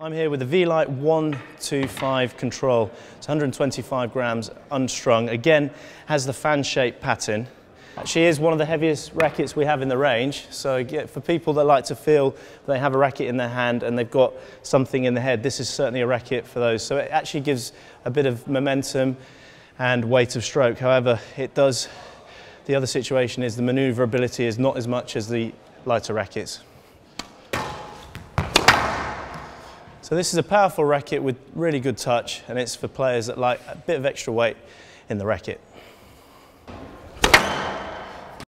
I'm here with the V-Lite 125 control. It's 125 grams unstrung. Again, has the fan-shaped pattern. She is one of the heaviest rackets we have in the range. So for people that like to feel they have a racket in their hand and they've got something in the head, this is certainly a racket for those. So it actually gives a bit of momentum and weight of stroke. However, it does, the other situation is the maneuverability is not as much as the lighter rackets. So this is a powerful racket with really good touch and it's for players that like a bit of extra weight in the racket.